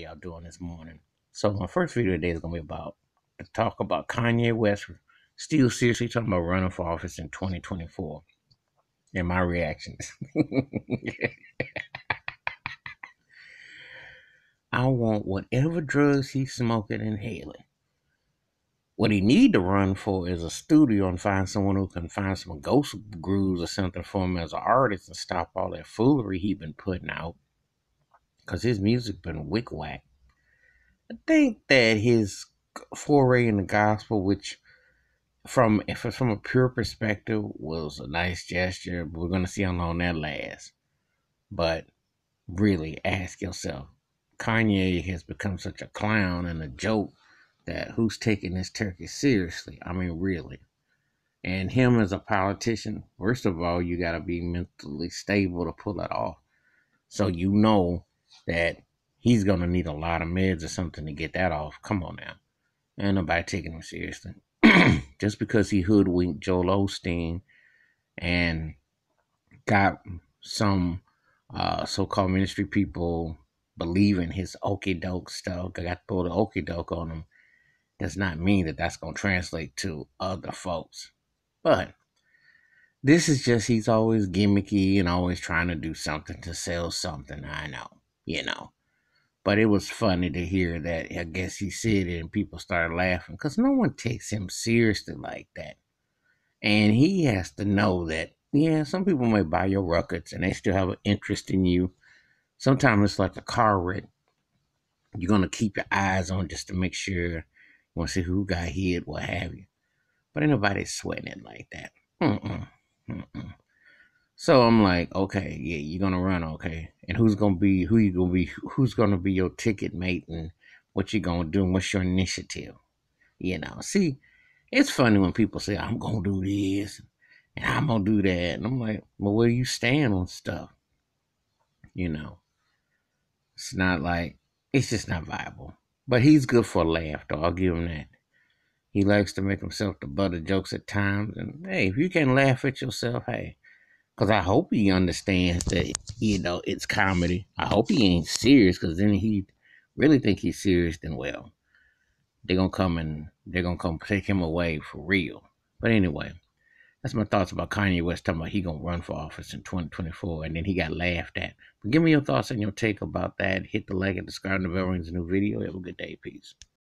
y'all doing this morning? So my first video today is gonna be about to talk about Kanye West still seriously talking about running for office in 2024 and my reactions. I want whatever drugs he's smoking and inhaling. What he need to run for is a studio and find someone who can find some ghost grooves or something for him as an artist and stop all that foolery he been putting out. Cause his music been wick whack. I think that his foray in the gospel, which from if from a pure perspective was a nice gesture, we're gonna see how long that lasts. But really ask yourself, Kanye has become such a clown and a joke that who's taking this turkey seriously? I mean, really. And him as a politician, first of all, you got to be mentally stable to pull it off. So you know that he's to need a lot of meds or something to get that off. Come on now. Ain't nobody taking him seriously. Just because he hoodwinked Joel Osteen and got some uh, so called ministry people believing his okie doke stuff, I got to throw the okie doke on him does not mean that that's going to translate to other folks. But this is just, he's always gimmicky and always trying to do something to sell something. I know, you know. But it was funny to hear that I guess he said it and people started laughing because no one takes him seriously like that. And he has to know that, yeah, some people may buy your records and they still have an interest in you. Sometimes it's like a car wreck. You're going to keep your eyes on just to make sure you want to see who got hit, what have you. But ain't nobody sweating it like that. Mm-mm. So I'm like, okay, yeah, you're gonna run, okay. And who's gonna be who you gonna be who's gonna be your ticket mate and what you gonna do and what's your initiative? You know, see, it's funny when people say, I'm gonna do this and I'm gonna do that. And I'm like, well, where you stand on stuff? You know. It's not like it's just not viable. But he's good for a laugh, though. I'll give him that. He likes to make himself the butt of jokes at times. And hey, if you can laugh at yourself, hey. Because I hope he understands that, you know, it's comedy. I hope he ain't serious because then he really think he's serious, then well, they're going to come and they're to come take him away for real. But anyway, that's my thoughts about Kanye West talking about he gonna run for office in 2024, and then he got laughed at. But give me your thoughts and your take about that. Hit the like and subscribe to the bell rings new video. Have a good day. Peace.